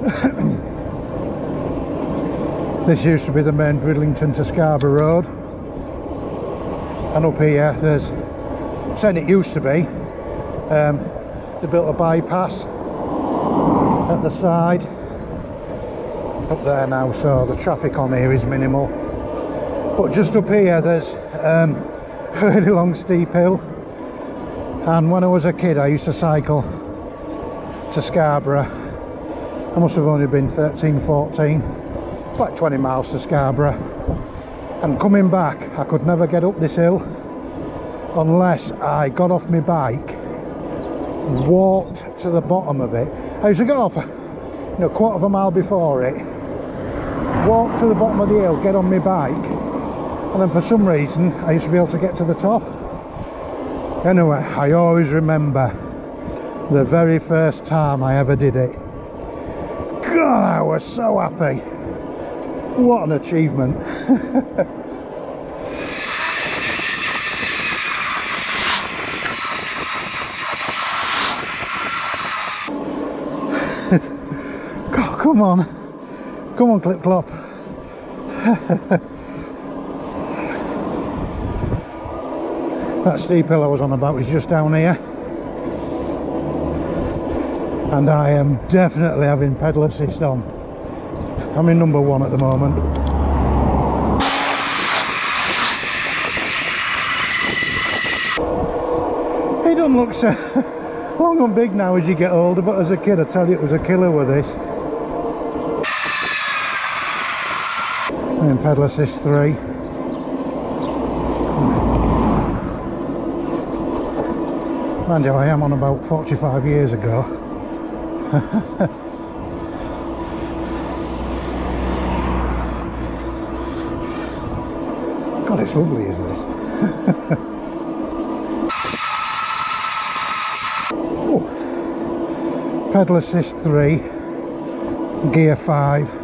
this used to be the main Bridlington to Scarborough Road. And up here, there's, saying it used to be, um, they built a bypass at the side. Up there now so the traffic on here is minimal. But just up here there's um, a really long steep hill. And when I was a kid I used to cycle to Scarborough I must have only been 13 14 it's like 20 miles to Scarborough. And coming back I could never get up this hill unless I got off my bike walked to the bottom of it. I used to get off you know quarter of a mile before it walk to the bottom of the hill get on my bike and then for some reason I used to be able to get to the top. Anyway I always remember the very first time I ever did it God I was so happy. What an achievement. God, come on. Come on clip clop. That steep hill I was on about was just down here and I am definitely having pedal assist on. I'm in number one at the moment. It doesn't look so long and big now as you get older but as a kid I tell you it was a killer with this. And pedal assist 3 Mind you, I am on about 45 years ago. God, it's lovely, isn't it? oh. Pedal assist 3, gear 5,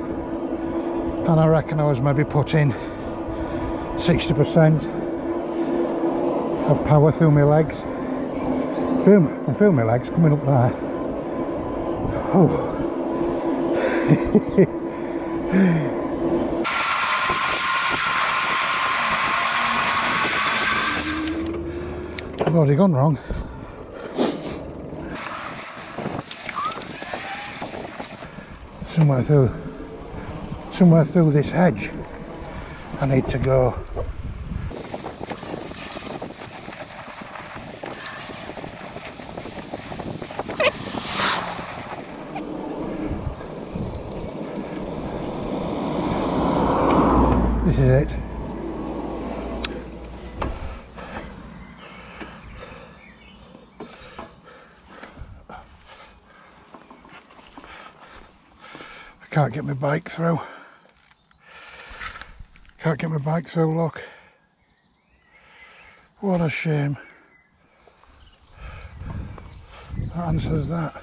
and I reckon I was maybe putting 60% of power through my legs feel, I feel my legs coming up there. I've already gone wrong. Somewhere through, somewhere through this hedge. I need to go. This is it. I can't get my bike through. Can't get my bike through, look. What a shame. That answers that.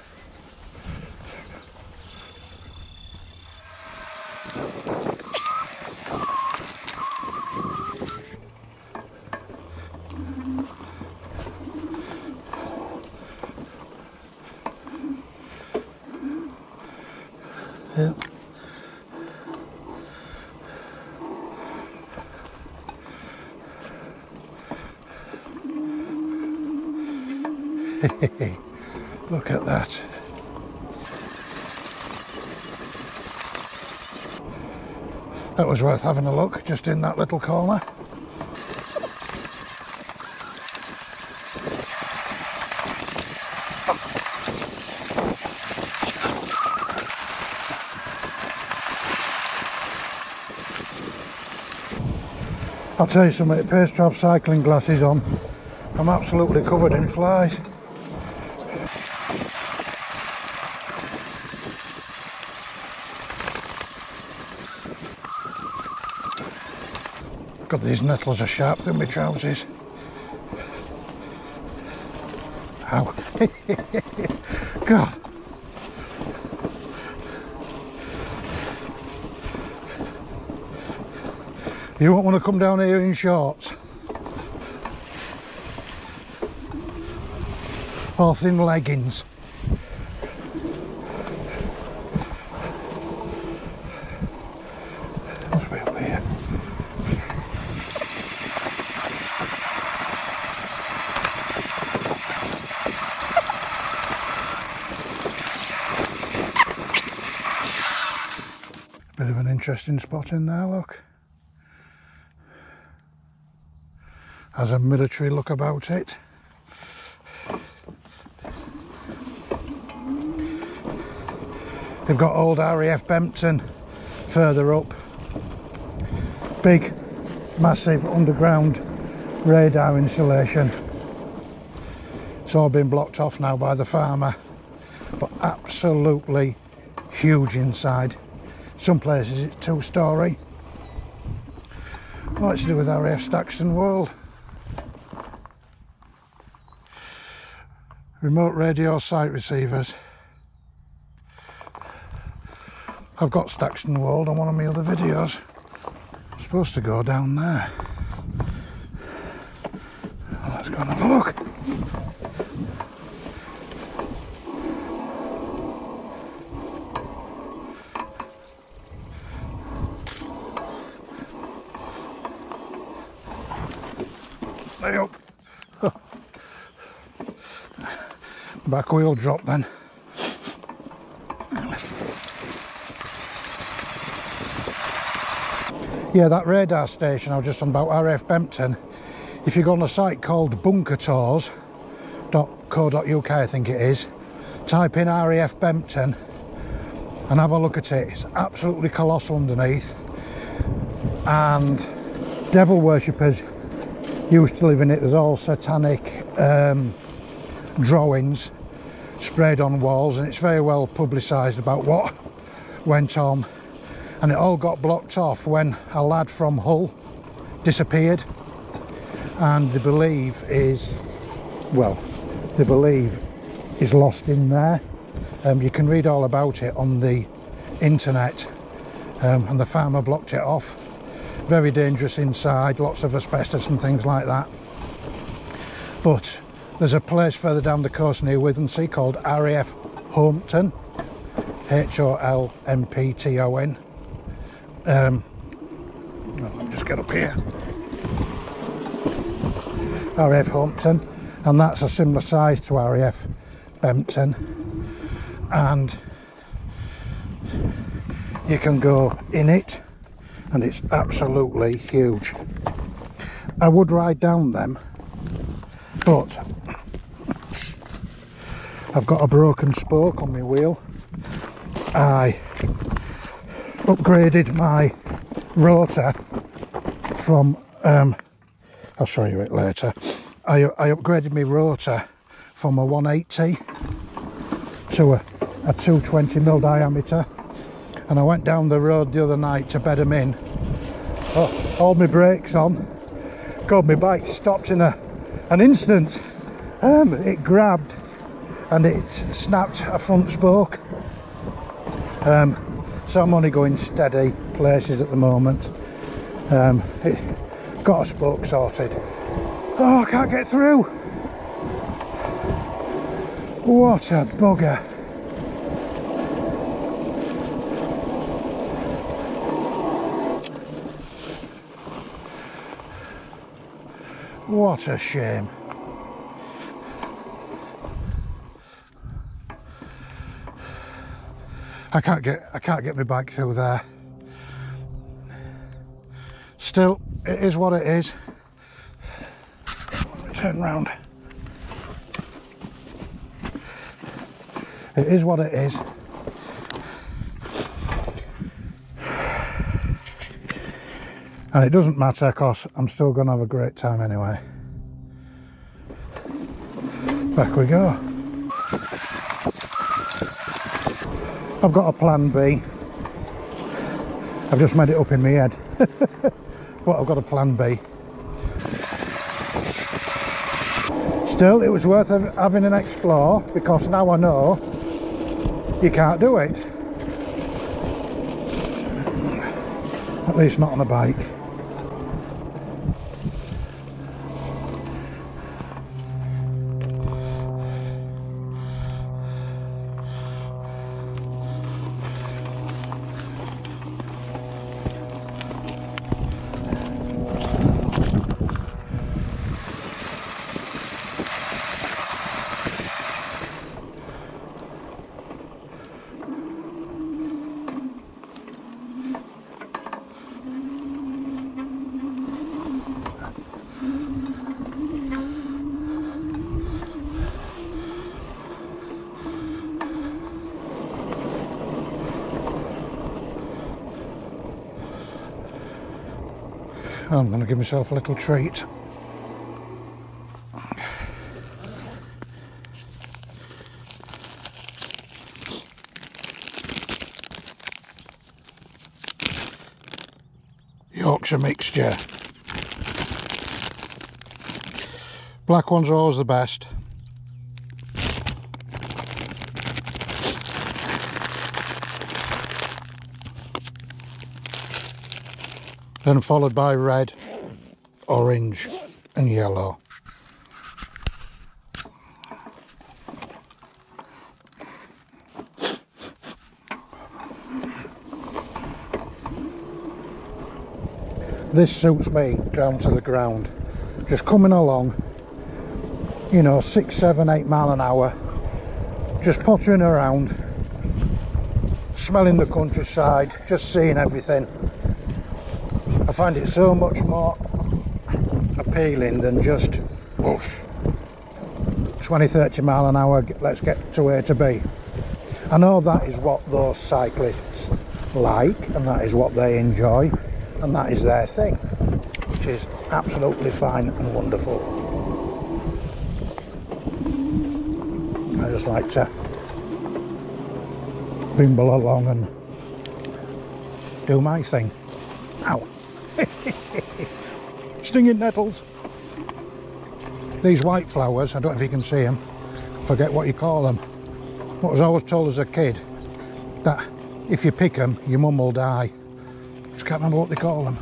Look at that. That was worth having a look just in that little corner. I'll tell you something, it pays to have cycling glasses on. I'm absolutely covered in flies. God, these nettles are sharp through my trousers. Ow. God. You won't want to come down here in shorts. or thin leggings. Bit of an interesting spot in there, look. Has a military look about it. They've got old RAF Bempton further up. Big, massive underground radar installation. It's all been blocked off now by the farmer, but absolutely huge inside. Some places it's two story. What's to do with RAF Staxton Wold? Remote radio site receivers. I've got Staxton Wold on one of my other videos. I'm supposed to go down there. Let's go and have a look. Back wheel drop then. Yeah, that radar station I was just on about RF Bempton. If you go on a site called bunkertours.co.uk, I think it is, type in RAF Bempton and have a look at it. It's absolutely colossal underneath. And devil worshippers used to live in it. There's all satanic um, drawings sprayed on walls, and it's very well publicised about what went on. And it all got blocked off when a lad from Hull disappeared. And they believe is, well, they believe is lost in there. Um, you can read all about it on the internet. Um, and the farmer blocked it off very dangerous inside lots of asbestos and things like that but there's a place further down the coast near Withernsea called RAF Holmpton H-O-L-M-P-T-O-N um, let me just get up here RAF Holmpton and that's a similar size to RAF Bempton and you can go in it and it's absolutely huge. I would ride down them, but I've got a broken spoke on my wheel. I upgraded my rotor from, um, I'll show you it later. I, I upgraded my rotor from a 180 to a, a 220 mil diameter. And I went down the road the other night to bed them in. Oh, hold my brakes on. God my bike stopped in a an instant. Um, it grabbed and it snapped a front spoke. Um, so I'm only going steady places at the moment. Um, it got a spoke sorted. Oh I can't get through. What a bugger. What a shame. I can't get I can't get my bike through there. Still, it is what it is. Turn round. It is what it is. and it doesn't matter because I'm still going to have a great time anyway back we go I've got a plan B. I've just made it up in my head. But I've got a plan B. Still it was worth having an explore because now I know you can't do it. At least not on a bike I'm going to give myself a little treat. Yorkshire mixture. Black ones are always the best. Then followed by red, orange and yellow. This suits me down to the ground. Just coming along, you know, six, seven, eight mile an hour, just pottering around, smelling the countryside, just seeing everything. I find it so much more appealing than just whoosh, 20, 30 mile an hour, let's get to where to be. I know that is what those cyclists like and that is what they enjoy and that is their thing, which is absolutely fine and wonderful. I just like to bimble along and do my thing. Stinging nettles. These white flowers, I don't know if you can see them, forget what you call them. What was always told as a kid, that if you pick them, your mum will die. Just can't remember what they call them.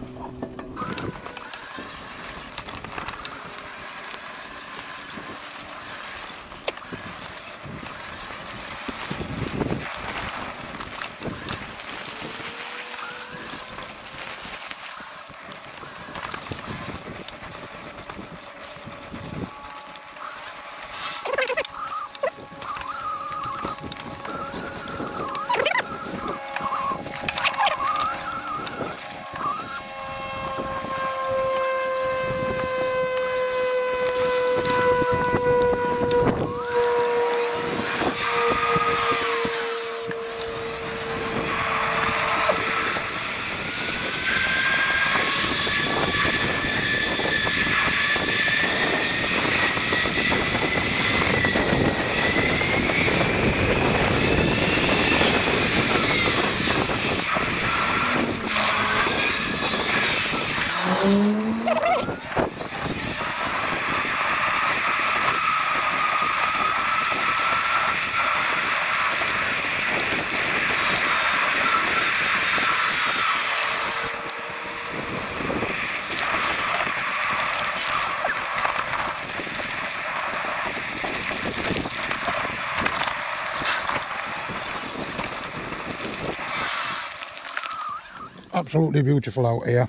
Absolutely beautiful out here.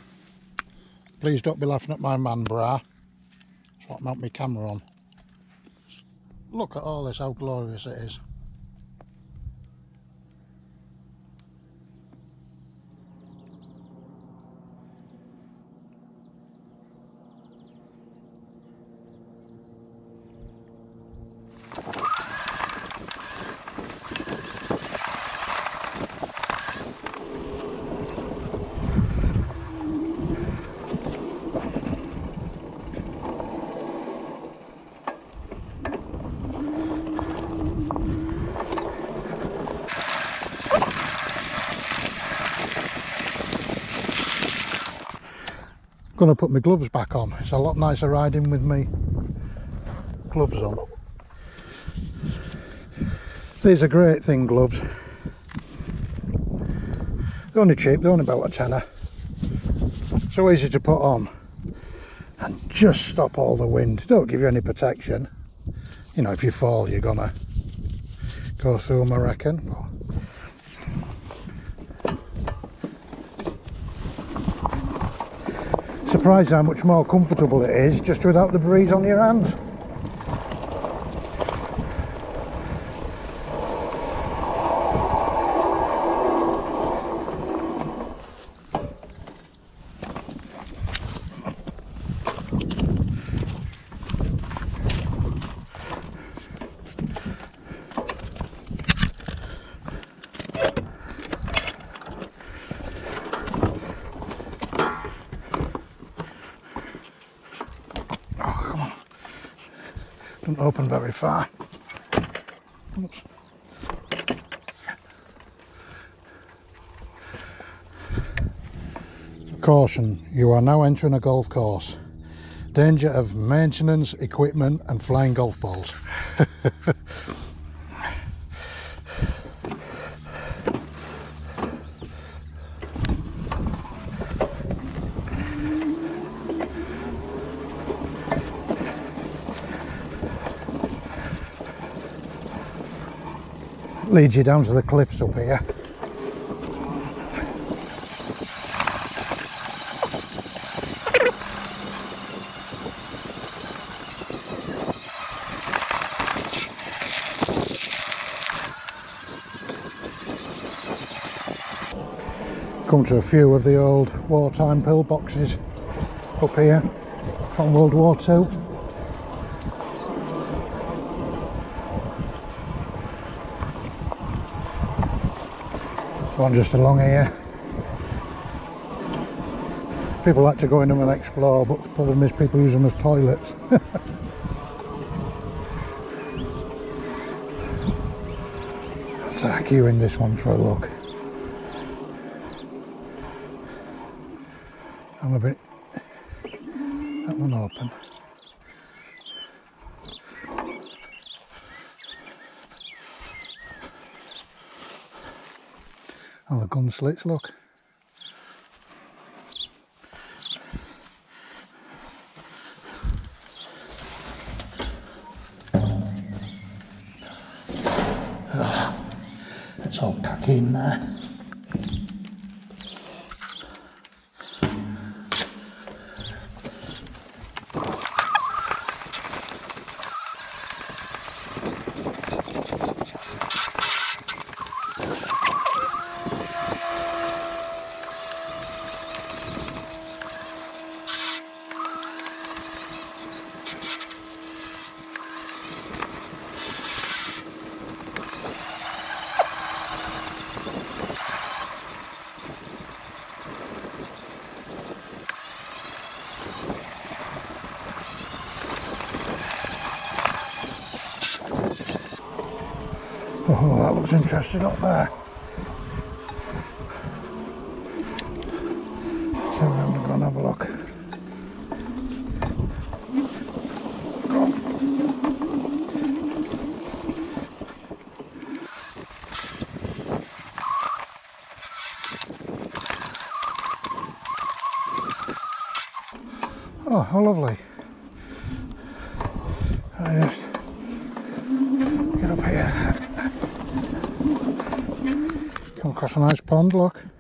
Please don't be laughing at my man bra. That's what mount my camera on. Look at all this how glorious it is going to put my gloves back on. It's a lot nicer riding with me gloves on. These are great thing gloves. They're only cheap, they're only about a tenner. So easy to put on and just stop all the wind. Don't give you any protection. You know, if you fall, you're gonna go through them, I reckon. Surprised how much more comfortable it is just without the breeze on your hands. Very far. Oops. Caution, you are now entering a golf course. Danger of maintenance, equipment and flying golf balls. Leads you down to the cliffs up here. come to a few of the old wartime pillboxes up here from World War II. One just along here. People like to go in them and explore, but the problem is people use them as toilets. I'll take you in this one for a look. I'm a bit that one open. Gun slits, look. Oh, it's all packed in there. Oh, that looks interesting up there. So we're going to go and have a look. Oh, how lovely. I just get up here. Come across a nice pond, look.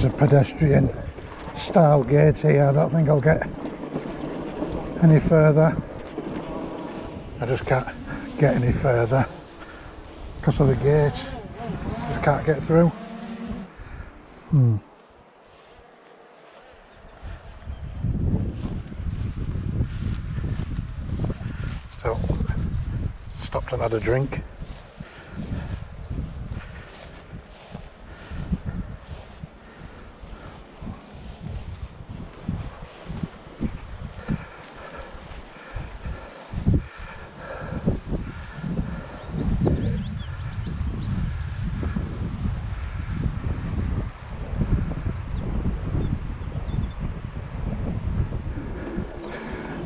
There's a pedestrian style gate here. I don't think I'll get any further. I just can't get any further because of the gate. Just can't get through. Hmm. So, stopped and had a drink.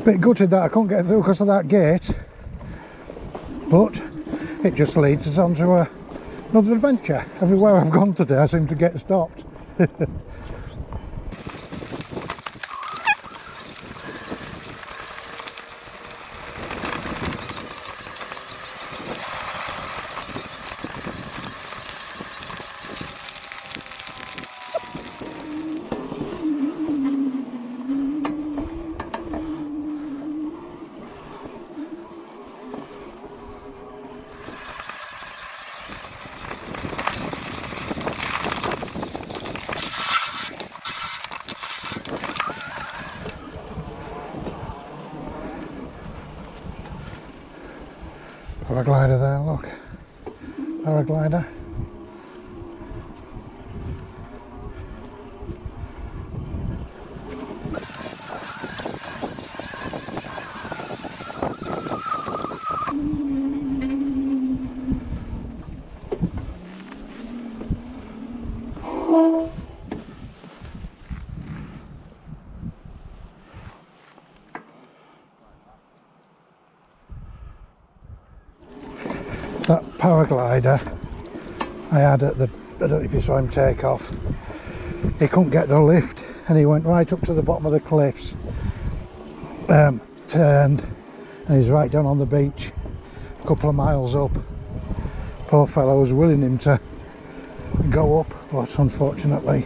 Bit gutted that I couldn't get through because of that gate, but it just leads us on to a, another adventure. Everywhere I've gone today I seem to get stopped. paraglider there, look. Paraglider. that paraglider I had at the I don't know if you saw him take off. He couldn't get the lift and he went right up to the bottom of the cliffs um, turned and he's right down on the beach a couple of miles up. Poor fellow was willing him to go up but unfortunately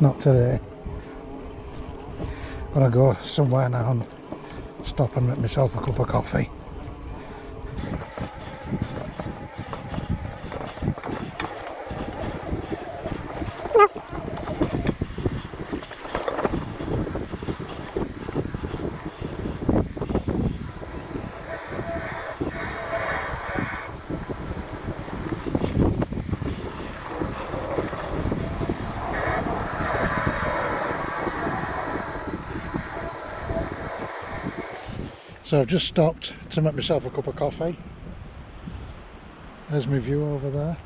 not today. Gonna go somewhere now and stop and make myself a cup of coffee So I've just stopped to make myself a cup of coffee. There's my view over there.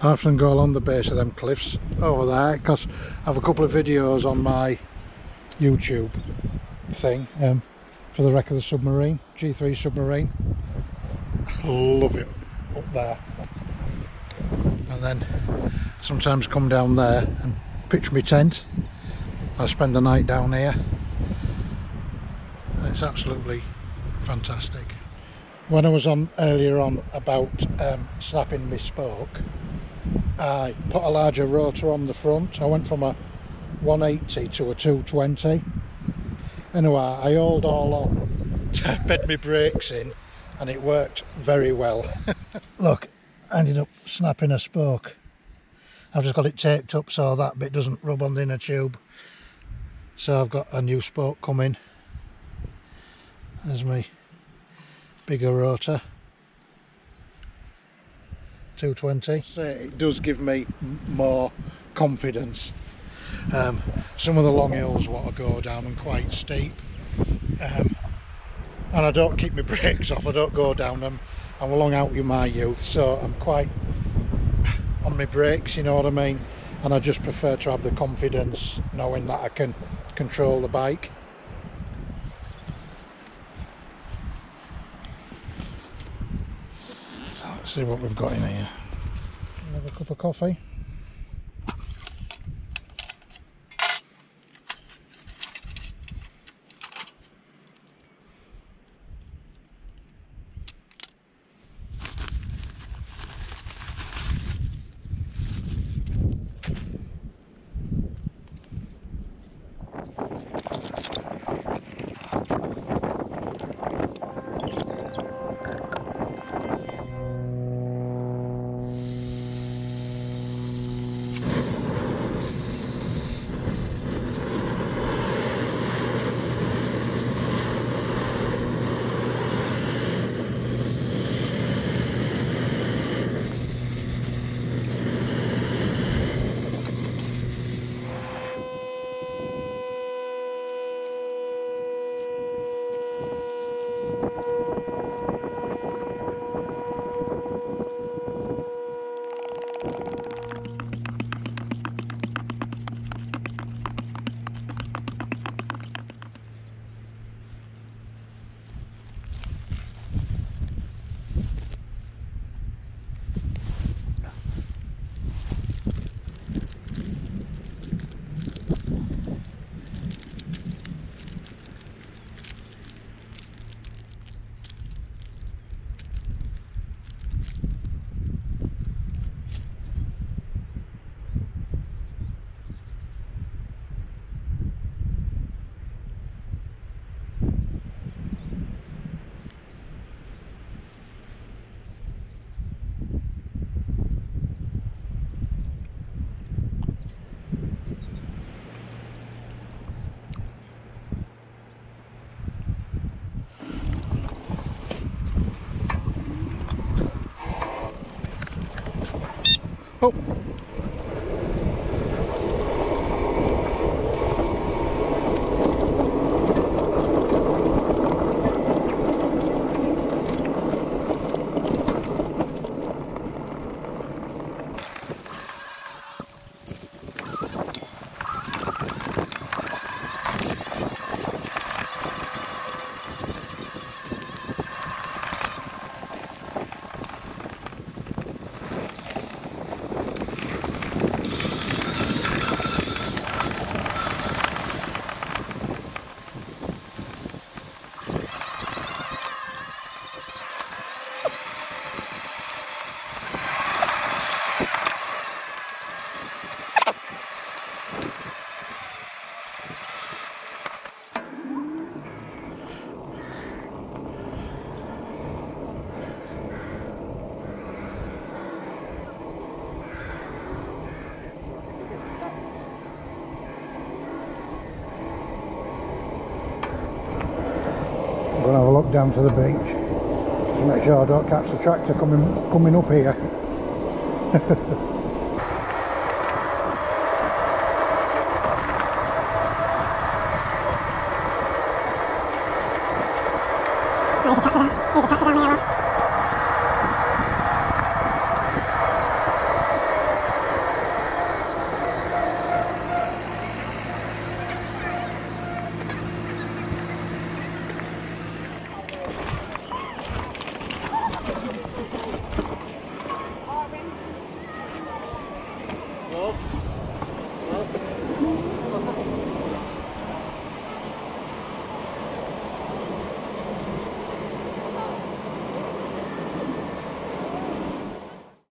I often go along the base of them cliffs over there because I have a couple of videos on my YouTube thing um, for the wreck of the submarine, G3 submarine. I love it up there. And then sometimes come down there and pitch my tent. I spend the night down here. It's absolutely fantastic. When I was on earlier on about um, snapping my spoke I put a larger rotor on the front. I went from a 180 to a 220 anyway I hauled all on bed my brakes in and it worked very well. Look I ended up snapping a spoke I've just got it taped up so that bit doesn't rub on the inner tube. So I've got a new spoke coming there's my bigger rotor. 220 so it does give me more confidence. Um, some of the long hills what I go down and quite steep. Um, and I don't keep my brakes off. I don't go down them. I'm a long out with my youth so I'm quite on my brakes you know what I mean? And I just prefer to have the confidence knowing that I can control the bike. So let's see what we've got in here. Another cup of coffee look down to the beach to make sure I don't catch the tractor coming coming up here.